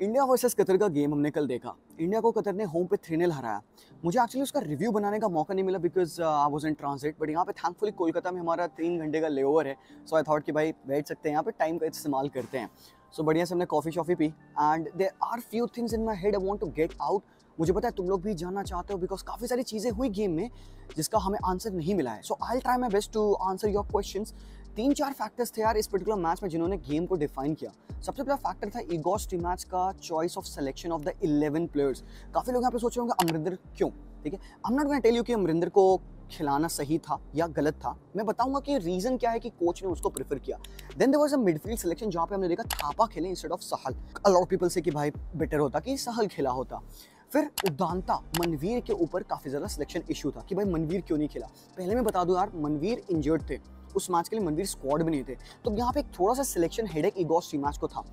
India versus Qatar का game हमने कल देखा। इंडिया को कतर ने होम पे थ्री नेल हराया। मुझे एक्चुअली उसका रिव्यू बनाने का मौका नहीं मिला because I was in translate but यहाँ पे थैंकफुली कोलकाता में हमारा तीन घंटे का ले ओवर है। सो आई थॉट कि भाई बैठ सकते हैं यहाँ पे टाइम का इस्तेमाल करते हैं। सो so, बढ़िया से हमने कॉफ़ी शॉफ़ी P and there are few things in my head I want to get out मुझे पता है तुम लोग भी जानना चाहते हो बिकॉज़ काफ़ी सारी चीज़ें हुई गेम में जिसका हमें आंसर नहीं मिला है। So I try my best to answer your question तीन चार फैक्टर्स थे यार इस पर्टिकुलर मैच में जिन्होंने गेम को डिफाइन किया। सबसे पहला फैक्टर था ईगोस टीम मैच का choice of selection of the eleven players काफ़ी लोग यहाँ पे सोच रहे होंगे, अमरिंदर क्यों? ठीक है? I am not going tell you कि अमरिंदर को खिलाना सही था या गलत था। मैं बताऊँगा कि रीजन क्या है कि कोच ने उसको प्रेफर किया। Then there was a midfield selection जहाँ पे हमने देखा थापा खेले instead of Sahal a lot people say कि भाई बेटर होता कि सहल खेला होता। फिर उदानता, मनवीर के ऊपर काफ़ी ज़्यादा सिलेक्शन इशू था कि भाई मनवीर क्यों नहीं खेला? पहले मैं बता दूँ यार, मनवीर इंजर्ड थे। उस मैच के लिए मनवीर स्क्वाड में नहीं थे। तो यहाँ पे एक थोड़ा सा selection headache Igor's team match को था।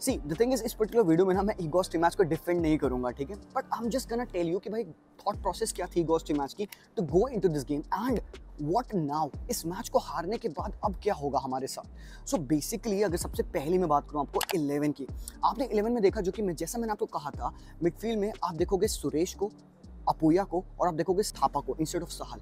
सी द थिंग इज़ इस पर्टिकुलर वीडियो में ना मैं ईगोस टीम मैच को डिफेंड नहीं करूँगा, ठीक है? But am just gonna tell you कि भाई थॉट प्रोसेस क्या थी ईगोस टीम मैच की? To go into this game and what now इस मैच को हारने के बाद अब क्या होगा हमारे साथ? सो so बेसिकली अगर सबसे पहले मैं बात करूँ आपको इलेवन की, आपने इलेवन में देखा जो कि मैं, जैसा मैंने आपको कहा था मिडफील्ड में आप देखोगे सुरेश को, अपुया को, और आप देखोगे स्थापा को instead of Sahal.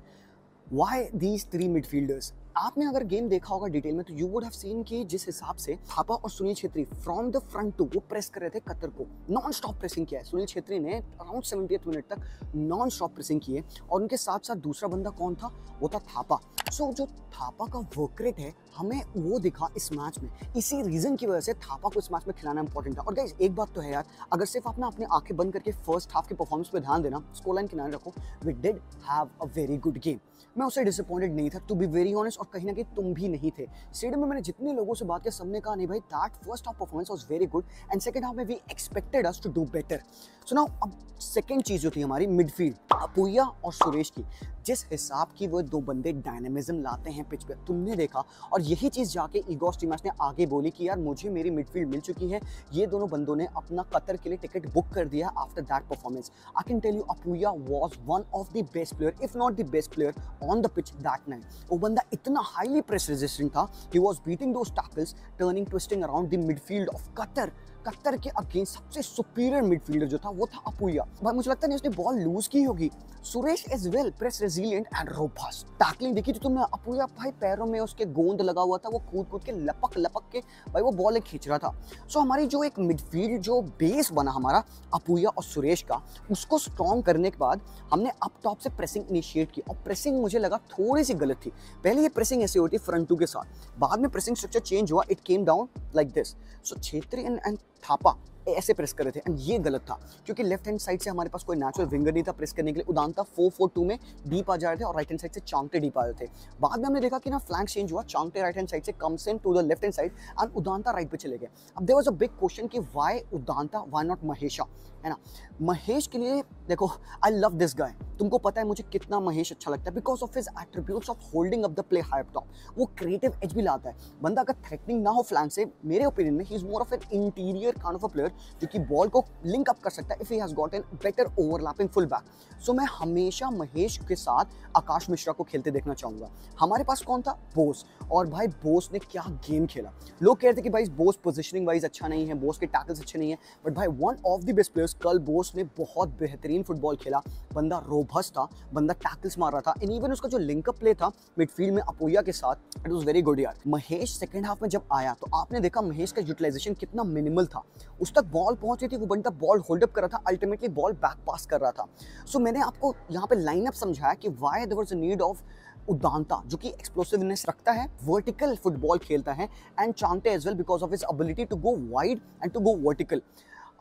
Why these three midfielders आपने अगर गेम देखा होगा डिटेल में तो यू वुड हैव सीन कि जिस हिसाब से थापा और Sunil Chhetri from the front too वो प्रेस कर रहे थे कतर को। नॉन स्टॉप प्रेसिंग किया है। सुनील छेत्री ने अराउंड सेवेंटी मिनट तक नॉन स्टॉप प्रेसिंग की है और उनके साथ साथ दूसरा बंदा कौन था? वो था थापा। सो so, जो थापा का वर्क रेट है हमें वो दिखा इस मैच में। इसी रीजन की वजह से थापा को इस मैच में खिलाना इंपॉर्टेंट था। और गाइज़ एक बात तो है यार अगर सिर्फ़ अपना अपनी आँखें बंद करके फ़र्स्ट हाफ़ के परफॉर्मेंस पे ध्यान देना स्कोर लाइन किनारे रखो we did have a very good game मैं उससे डिसअपॉइंटेड नहीं था टू बी वेरी ऑनेस्ट और कहीं ना कहीं तुम भी नहीं थे। स्टेडियम में मैंने जितने लोगों से बात किया, सबने कहा, नहीं भाई that first half performance was very good and second half में we expected us to do better so अब सेकेंड चीज़ जो थी हमारी मिडफील्ड अपूया और सुरेश की। जिस हिसाब की वो दो बंदे डायनेमिज्म लाते हैं पिच पे, तुमने देखा? और यही चीज़ जाके ईगोस टीमर्स ने आगे बोली कि यार, मुझे मेरी मिडफील्ड मिल चुकी है। ये दोनों बंदों ने अपना कतर के लिए टिकट बुक कर दिया after that performance I can tell you Apuia was one of the best player if not the best player on the pitch that night वो बंदा इतना हाईली प्रेस रेजिस्टेंट था he was beating those tackles turning twisting around the midfield of Qatar. Qatar के against सबसे superior midfielder जो था, वो था अपुया भाई, मुझे लगता नहीं उसने बॉल लूज की होगी। Suresh is well press resilient and robust tackling देखी तो तुमने अपुया भाई पैरों में उसके गोंद लगा हुआ था वो कूद कूद के लपक लपक के भाई वो बॉल खींच रहा था। सो so, हमारी जो एक मिडफील्ड जो बेस बना हमारा अपुया और सुरेश का उसको स्ट्रॉन्ग करने के बाद हमने अप टॉप से प्रेसिंग इनिशिएट की और प्रेसिंग मुझे लगा थोड़ी सी गलत थी। पहले ये प्रेसिंग ऐसे होती फ्रंट टू के साथ। बाद में प्रेसिंग स्ट्रक्चर चेंज हुआ it came down like this so Chhetri and Thapa, ऐसे प्रेस कर रहे थे। एंड ये गलत था, क्योंकि लेफ़्ट हैंड साइड से हमारे पास कोई नेचुरल विंगर नहीं था प्रेस करने के लिए। उदानता फोर फोर टू में डीप आ जा रहे थे और राइट हैंड साइड से चांगटे डीप आ रहे थे। बाद में हमने देखा कि ना फ्लैंक चेंज हुआ, चांगटे राइट हैंड साइड से कमसेन into the left hand side and Udanta right पे चले गए। अब there was a big question कि वाई उदानता वाई नॉट महेशा है ना? महेश के लिए, देखो आई लव दिस गाय तुमको पता है मुझे कितना महेश अच्छा लगता है? Because of his attributes of holding up the play high top वो क्रिएटिव एज भी लाता है। बंदा अगर थ्रेटनिंग ना हो फ्लैंक से, मेरे ओपिनियन में he is more of an interior kind of a player जो कि बॉल को लिंक अप कर सकता है if he has got an better overlapping full back so मैं हमेशा महेश के साथ आकाश मिश्रा को खेलते देखना चाहूँगा। हमारे पास कौन था? बोस और भाई बोस ने क्या गेम खेला? लोग कहते हैं कि भाई बोस पोजिशनिंग वाइज अच्छा नहीं है बोस के टैकल्स अच्छे नहीं है बट भाई one of the best players कल बोस ने बहुत बेहतरीन फुटबॉल खेला। बंदा रोबस था बंदा टैकल्स मार रहा था एंड इवन उसका जो लिंकअप प्ले था मिडफील्ड में अपोया के साथ इट वॉज़ वेरी गुड यार। महेश सेकेंड हाफ़ में जब आया तो आपने देखा महेश का यूटिलाइजेशन कितना मिनिमल था। उस तक बॉल पहुँच थी वो बंदा बॉल होल्डअप कर रहा था अल्टीमेटली बॉल बैक पास कर रहा था। सो so, मैंने आपको यहाँ पे लाइनअप समझाया कि why there need of Udanta जो कि एक्सप्लोसिवनेस रखता है वर्टिकल फुटबॉल खेलता है and Chhangte as well because of is ability to go wide and to go vertical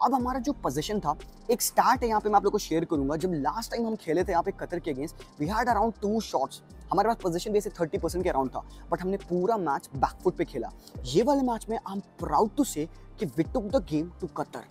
अब हमारा जो पोजीशन था, एक स्टार्ट है यहाँ पे मैं आप लोग को शेयर करूँगा। जब लास्ट टाइम हम खेले थे यहाँ पे कतर के against we had around two shots हमारे पास पोजीशन बेस थर्टी परसेंट के अराउंड था बट हमने पूरा मैच बैकफुट पे खेला। ये वाले मैच में I am proud to say कि we took the game to Qatar.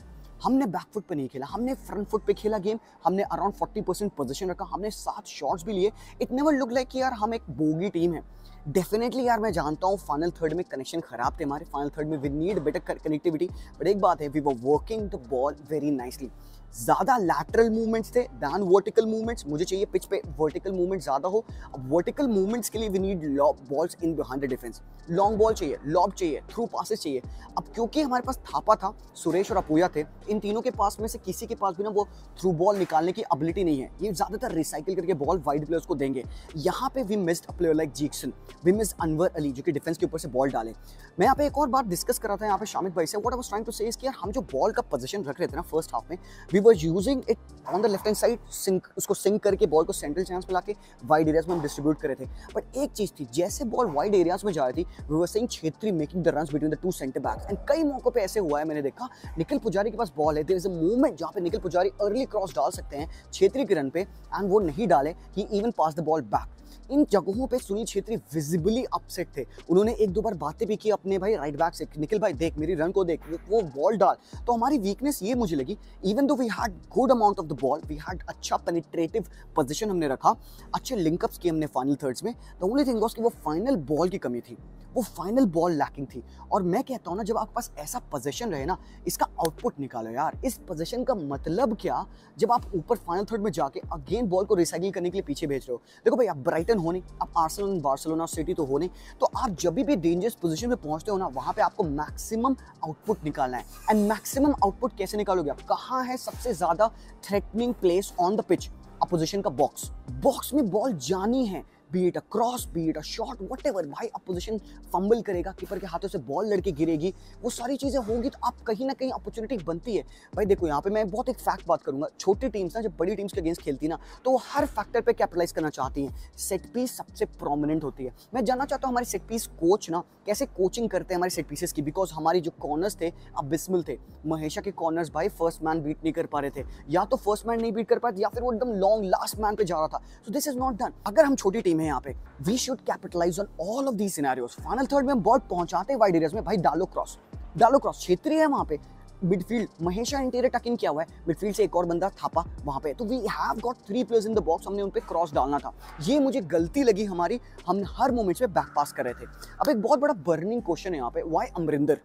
हमने बैकफुट पे नहीं खेला, हमने फ्रंट फुट पे खेला गेम हमने अराउंड फोर्टी परसेंट पोजिशन रखा, हमने सात शॉट्स भी लिए। इट नेवर लुक लाइक कि यार हम एक बोगी टीम है। डेफिनेटली यार मैं जानता हूँ फाइनल थर्ड में कनेक्शन खराब थे हमारे फाइनल थर्ड में we need better connectivity but एक बात है we were working the ball very nicely ज़्यादा लैटरल मूवमेंट्स थे दैन वर्टिकल मूवमेंट्स मुझे चाहिए पिच पे वर्टिकल मूवमेंट ज़्यादा हो। अब वर्टिकल मूवमेंट्स के लिए we need lob balls in behind the defence long ball चाहिए लॉब चाहिए थ्रू पासेस चाहिए। अब क्योंकि हमारे पास थापा था, सुरेश और अपूया थे, इन तीनों के पास में से किसी के पास भी ना वो थ्रू बॉल निकालने की एबिलिटी नहीं है। ये ज़्यादातर रिसाइकिल करके बॉल वाइड प्लेयर्स को देंगे। यहाँ पे we missed a player like Jeakson we miss Anwar Ali जो कि डिफेंस के ऊपर से बॉल डाले। मैं यहाँ पे एक और बात डिस्कस कर रहा था यहाँ पे शामिद भाई से। What I was trying to say हम जो बॉल का पोजिशन रख रहे थे ना फ़र्स्ट हाफ़ में we were using it on the left hand side sink उसको सिंक करके बॉल को सेंट्रल चांस में लाके वाइड एरियाज़ में हम डिस्ट्रीब्यूट करे थे। बट एक चीज़ थी, जैसे बॉल वाइड एरियाज़ में जा रही थी we were saying Chhetri making the runs between the two centre backs and कई मौकों पे ऐसे हुआ है, मैंने देखा, निखिल पुजारी के पास बॉल है देयर इज़ अ मूवमेंट जहाँ पे निखिल पुजारी अर्ली क्रॉस डाल सकते हैं छेत्री के रन पे एंड वो नहीं डाले ही even pass the ball back इन जगहों पे सुनील छेत्री विजिबली अपसेट थे। उन्होंने एक दो बार बातें भी की अपने भाई राइट बैक से निखिल भाई, देख, मेरी रन को देख, वो बॉल डाल। तो हमारी वीकनेस ये मुझे लगी even though we had good amount of the ball we had अच्छा पेनिट्रेटिव पोजिशन हमने रखा, अच्छे लिंकअप्स किए हमने फाइनल थर्ड्स में द ओनली थिंग वॉज़ कि वो फाइनल बॉल की कमी थी, वो फाइनल बॉल लैकिंग थी। और मैं कहता हूँ ना, जब आपके पास ऐसा पोजीशन रहे ना, इसका आउटपुट निकालो यार। इस पोजीशन का मतलब क्या? जब आप ऊपर फाइनल थर्ड में जाके अगेन बॉल को रिसाइकिल करने के लिए पीछे भेज रहे हो। देखो भाई आप ब्राइटन होने आप आर्सेनल बार्सिलोना सिटी तो होने तो आप जब भी डेंजरस पोजिशन में पहुँचते हो ना, वहाँ पर आपको मैक्सिमम आउटपुट निकालना है। एंड मैक्सिमम आउटपुट कैसे निकालोगे आप? कहाँ है सबसे ज़्यादा threatening place on the pitch opposition का बॉक्स बॉक्स में बॉल जानी है। Be it a cross be it a shot whatever भाई अपोजिशन फंबल करेगा कीपर के हाथों से बॉल लड़के गिरेगी, वो सारी चीज़ें होंगी तो आप कहीं ना कहीं अपॉर्चुनिटी बनती है। भाई, देखो, यहाँ पे मैं बहुत एक फैक्ट बात करूँगा, छोटी टीम्स ना, जब बड़ी टीम्स के अगेंस्ट खेलती ना तो वो हर फैक्टर पर कैपिटलाइज करना चाहती हैं। सेट पीस सबसे प्रोमिनेंट होती है। मैं जानना चाहता हूँ, हमारे सेट पीस कोच ना, कैसे कोचिंग करते हैं हमारे सेट पीसेस की? बिकॉज़ हमारी जो कॉर्नर्स थे अब बिस्मिल थे। महेशा के कॉर्नर्स भाई फ़र्स्ट मैन बीट नहीं कर पा रहे थे। या तो फ़र्स्ट मैन नहीं बीट कर पाए, या फिर वो एकदम लॉन्ग लास्ट मैन पे जा रहा था। So this is not done अगर हम छोटी टीम है यहाँ पे। We should capitalise on all of these scenarios final third में हम बॉल पहुंचाते वाइड एरियाज़ में, भाई डालो क्रॉस डालो क्रॉस क्षेत्रीय है वहाँ पे। मिडफील्ड महेशा इंटीरियर टक इन किया हुआ है। मिडफील्ड से एक और बंदा थापा वहाँ पे। तो we have got three players in the box हमने उन पे क्रॉस डालना था। ये मुझे गलती लगी हमारी, हम हर मोमेंट्स में बैक पास कर रहे थे। अब एक बहुत बड़ा बर्निंग क्वेश्चन है यहाँ पे वाई अमरिंदर?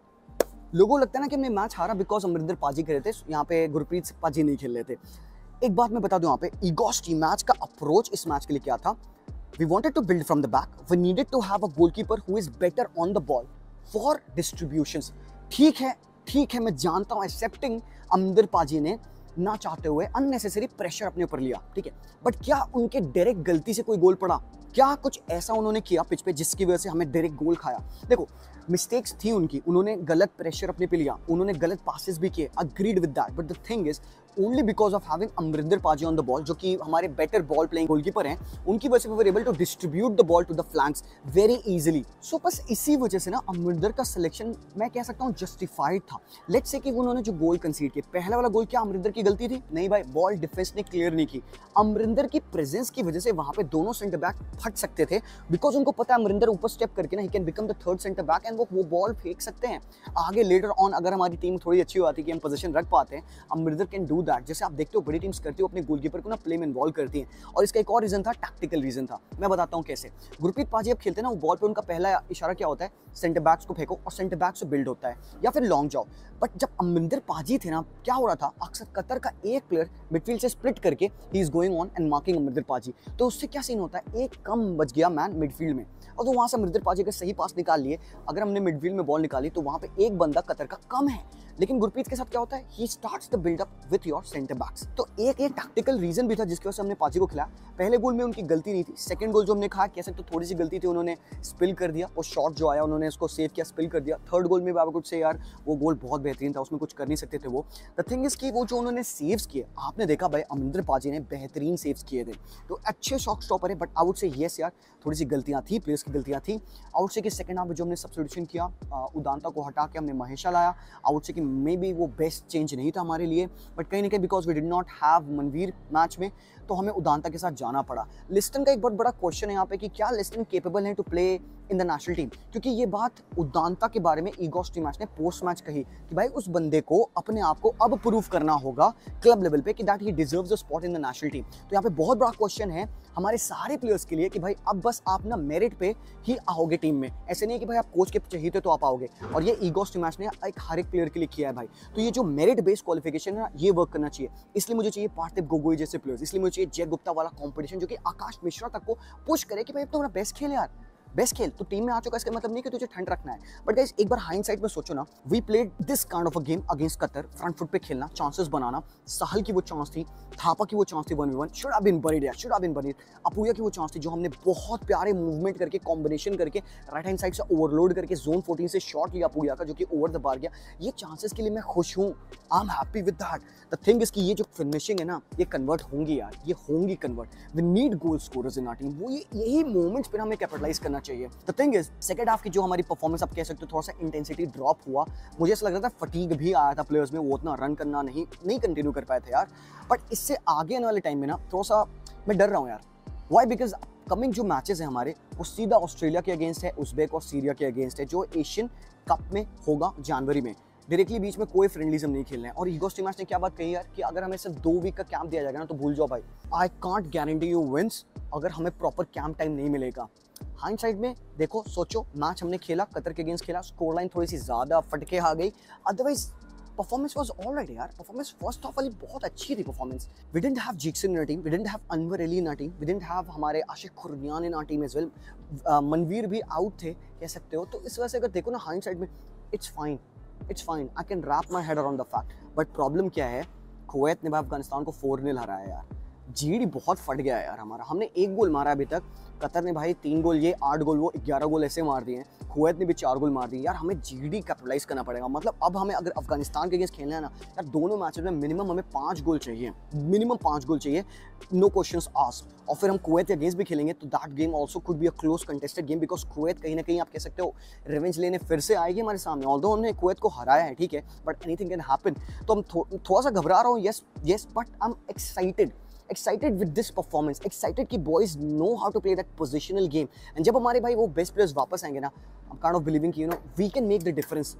लोगों लगता है ना कि हमने मैच हारा बिकॉज़ अमरिंदर पाजी रहे थे, यहाँ पे गुरप्रीत पाजी नहीं खेल रहे थे। एक बात मैं बता दूँ यहाँ पे ईगोस्टी मैच का अप्रोच इस मैच के लिए क्या था? We wanted to build from the back. We needed to have a goalkeeper who is better on the ball for distributions. ठीक है ठीक है, मैं जानता हूँ एक्सेप्टिंग अमदर पाजी ने ना चाहते हुए अननेसेसरी प्रेशर अपने ऊपर लिया, ठीक है बट क्या उनके डायरेक्ट गलती से कोई गोल पड़ा क्या कुछ ऐसा उन्होंने किया पिच पे जिसकी वजह से हमें डायरेक्ट गोल खाया देखो मिस्टेक्स थी उनकी। उन्होंने गलत प्रेशर अपने पे लिया। उन्होंने गलत पासिस भी किए। Agreed with that but the thing is only because of having Amrinder paaji on the ball जो कि हमारे बेटर बॉल प्लेइंग गोलकीपर हैं, उनकी वजह से we were able to distribute the ball to the flanks very easily so बस इसी वजह से ना अमरिंदर का सिलेक्शन मैं कह सकता हूँ जस्टिफाइड था। लेट्स से कि उन्होंने जो गोल कंसीड किया पहला वाला गोल क्या अमरिंदर की गलती थी? नहीं भाई बॉल डिफेंस ने क्लियर नहीं की। अमरिंदर की प्रेजेंस की वजह से वहाँ पे दोनों सेंटर बैक फट सकते थे। बिकॉज़ उनको पता है अमरिंदर ऊपर स्टेप करके ना he can become the third centre back and वो वो बॉल फेंक सकते हैं। आगे लेटर ऑन अगर हमारी टीम थोड़ी अच्छी हो आती है कि हम पोजीशन रख पाते हैं अमरिंदर कैन डू दैट जैसे आप देखते हो, बड़ी टीम्स करती हो अपने गोलकीपर को ना प्ले में इन्वॉल्व करती हैं। और इसका एक और रीजन था टैक्टिकल रीजन था। मैं बताता हूँ कैसे। गुरप्रीत पाजी अब खेलते हैं ना, वो बॉल पे उनका पहला इशारा क्या होता है? सेंटर बैक्स को फेंको और सेंटर बैक से बिल्ड होता है। या फिर लॉन्ग जाओ बट जब अमरिंदर पाजी थे ना, क्या हो रहा था? अक्सर कतर का एक प्लेयर मिडफील्ड से स्प्लिट करके he is going on and marking Amrinder paaji. तो उससे क्या सीन होता है? एक कम बच गया मैन मिडफील्ड में। और तो वहाँ से अमरिंदर पाजी का सही पास निकाल लिए। अगर हमने मिडफील्ड में बॉल निकाली तो वहाँ पे एक बंदा कतर का कम है। लेकिन गुरप्रीत के साथ क्या होता है? He starts the build up with your centre backs तो एक एक टैक्टिकल रीजन भी था जिसकी वजह से हमने पाजी को खिलाया। पहले गोल में उनकी गलती नहीं थी। सेकंड गोल जो हमने कहा कह सकते तो थोड़ी सी गलती थी उन्होंने स्पिल कर दिया। वो शॉट जो आया उन्होंने उसको सेव किया स्पिल कर दिया। थर्ड गोल में बाबा कुछ से यार, वो गोल बहुत बेहतरीन था, उसमें कुछ कर नहीं सकते थे वो। द थिंग इज़ की वो जो उन्होंने सेव्स किए, आपने देखा भाई, अमरिंदर पाजी ने बेहतरीन सेव्स किए थे। तो अच्छे शॉक स्टॉपर है बट आई से येस यार, थोड़ी सी गलतियाँ थी प्लेयर्स की गलतियाँ थी। आउट कि सेकंड हाफ़ में जो हमने सब्सिट्यूशन किया उदानता को हटा के हमने महेशा लाया। आउट कि मे बी वो बेस्ट चेंज नहीं था हमारे लिए बट कहीं ना कहीं because we did not have Manveer match में तो हमें उदानता के साथ जाना पड़ा। लिस्टन का एक बहुत बड़ा क्वेश्चन है यहाँ पे कि क्या लिस्टन केपेबल है to play in the national team क्योंकि ये बात उदानता के बारे में ईगोस टीम ने पोस्ट मैच कही कि भाई उस बंदे को अपने आप को अब प्रूव करना होगा क्लब लेवल पे कि that he deserves a spot in the national team तो यहाँ पे बहुत बड़ा क्वेश्चन है हमारे सारे प्लेयर्स के लिए कि भाई अब बस आप ना मेरिट पे ही आओगे टीम में। ऐसे नहीं कि भाई आप कोच के चाहिए तो आप आओगे। और ये ईगोस टीम ने एक हर एक प्लेयर के लिए किया है भाई। तो ये जो मेरिट बेस्ड क्वालिफिकेशन है ना, ये वर्क करना चाहिए। इसलिए मुझे चाहिए पार्थिव गोगोई जैसे प्लेयर्स इसलिए मुझे चाहिए जय गुप्ता वाला कॉम्पिटिशन जो कि आकाश मिश्रा तक को पुश करे कि भाई तो बेस्ट खेल यार। बेस्ट खेल तो टीम में आ चुका इसका मतलब नहीं कि तुझे ठंड रखना है। बट गाइस एक बार हाइंड साइड में सोचो ना we played this kind of a game against Qatar front foot पे खेलना चांसेस बनाना सहल की वो चांस थी थापा की वो चांस थी one v one should have been buried should have been buried Apuia की वो चांस थी, जो हमने बहुत प्यारे मूवमेंट करके कॉम्बिनेशन करके राइट हैंड साइड से ओवरलोड करके जोन 14 से शॉट लिया अपूया का, जो कि ओवर द बार गया। ये चांसेस के लिए मैं खुश हूँ I am happy with that the thing is कि ये जो फिनिशिंग है ना, ये कन्वर्ट होंगी यार, ये होंगी convert we need goal scorers in our team वो ये, यही मोमेंट्स पे हमें कैपिटलाइज करना चाहिए। The thing is second half की जो हमारी परफॉर्मेंस आप कह सकते हो, थोड़ा सा इंटेंसिटी ड्रॉप हुआ। मुझे ऐसा लग रहा था फटीग भी आया था प्लेयर्स में, वो उतना रन करना नहीं नहीं कंटिन्यू कर पाए थे यार। बट इससे आगे आने वाले टाइम में ना, थोड़ा सा मैं डर रहा हूँ यार। वाई बिकॉज़ कमिंग जो मैचेस हैं हमारे, वो सीधा ऑस्ट्रेलिया के अगेंस्ट है उज्बेक और सीरिया के अगेंस्ट है, जो एशियन कप में होगा जनवरी में। डायरेक्टली बीच में कोई फ्रेंडलिज्म नहीं खेलना है। और ईगोस टीमास ने क्या बात कही यार कि अगर हमें सिर्फ़ दो वीक का कैंप दिया जाएगा ना तो भूल जाओ भाई। I can't guarantee you wins अगर हमें प्रॉपर कैंप टाइम नहीं मिलेगा। हाइंड साइड में, देखो, सोचो मैच हमने खेला, कतर के अगेंस्ट खेला स्कोर लाइन थोड़ी सी ज़्यादा फटके आ गई। अदरवाइज़ परफॉर्मेंस वाज ऑलराइट यार। परफॉर्मेंस फ़र्स्ट ऑफ़ वाली बहुत अच्छी थी performance we didn't have Jeakson in team we didn't have Anwar Ali in team we didn't have हमारे Ashique Kuruniyan in team as well Manveer भी out थे, कह सकते हो। तो इस वजह से अगर देखो ना हाइंड साइड में it's fine it's fine I can wrap my head around the fact but problem क्या है कुवैत ने भी अफ़गानिस्तान को फोर नील हराया यार। जीडी बहुत फट गया यार हमारा। हमने एक गोल मारा अभी तक। कतर ने भाई तीन गोल, ये आठ गोल, वो ग्यारह गोल ऐसे मार दिए हैं। कुवैत ने भी चार गोल मार दिए। यार हमें जीडी कैपिटलाइज करना पड़ेगा। मतलब अब हमें अगर अफ़गानिस्तान के अगेंस्ट खेलना है ना, यार दोनों मैचेस में मिनिमम हमें पाँच गोल चाहिए। मिनिमम पाँच गोल चाहिए। नो क्वेश्चन आस और फिर हम कुवैत के अगेंस्ट भी खेलेंगे तो that game also could be a close contested game because Kuwait कहीं ना कहीं आप कह सकते हो रिवेंज लेने फिर से आएगी हमारे सामने। ऑल हमने कुवैत को हराया है, ठीक है but anything can happen तो हम थोड़ा सा घबरा रहा हूँ yes yes but I am excited excited with this performance excited कि boys know how to play that positional game and जब हमारे भाई वो बेस्ट प्लेयर्स वापस आएँगे ना I kind of believing you know we can make the difference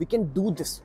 we can do this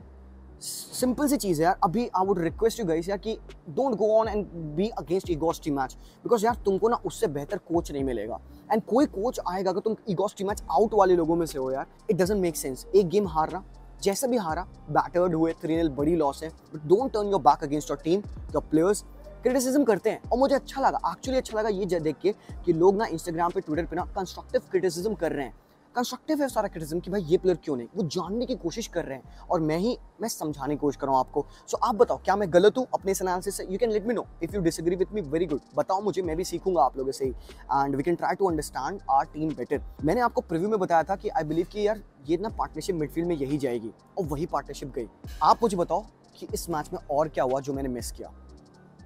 simple सी चीज़ है यार. अभी I would request you guys यार कि don't go on and be against ईगोस्टी match because यार तुमको ना उससे बेहतर कोच नहीं मिलेगा. एंड कोई कोच आएगा अगर तुम ईगोस्टी मैच आउट वाले लोगों में से हो यार इट डजेंट मेक सेंस एक गेम हारना, जैसा भी हारा बैटर्ड हुए थ्री नील बड़ी लॉस है. But don't turn your back against your team your players criticism करते हैं। और मुझे अच्छा लगा एक्चुअली अच्छा लगा ये देख के कि लोग ना इंस्टाग्राम पे ट्विटर पे ना कंस्ट्रक्टिव क्रिटिसिज्म कर रहे हैं। कंस्ट्रक्टिव है सारा क्रिटिज्म कि भाई ये प्लेयर क्यों नहीं? वो जानने की कोशिश कर रहे हैं। और मैं ही मैं समझाने की कोशिश कर रहा हूँ आपको। सो so, आप बताओ क्या मैं गलत हूँ अपने एनालिसिस से? You can let me know if you disagree with me very good बताओ मुझे मैं भी सीखूँगा आप लोगों से ही। And we can try to understand our team better मैंने आपको प्रिव्यू में बताया था कि आई बिलीव कि यार ये ना पार्टनरशिप मिडफील्ड में यही जाएगी। और वही पार्टनरशिप गई। आप मुझे बताओ कि इस मैच में और क्या हुआ जो मैंने मिस किया।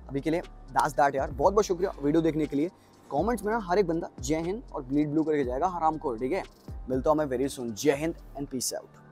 अभी के लिए दास दैट यार। बहुत बहुत शुक्रिया वीडियो देखने के लिए। कमेंट्स में ना हर एक बंदा जय हिंद और ब्लीड ब्लू करके जाएगा हराम को ठीक है? मिलता हूँ मैं वेरी सुन जय हिंद एंड पीस आउट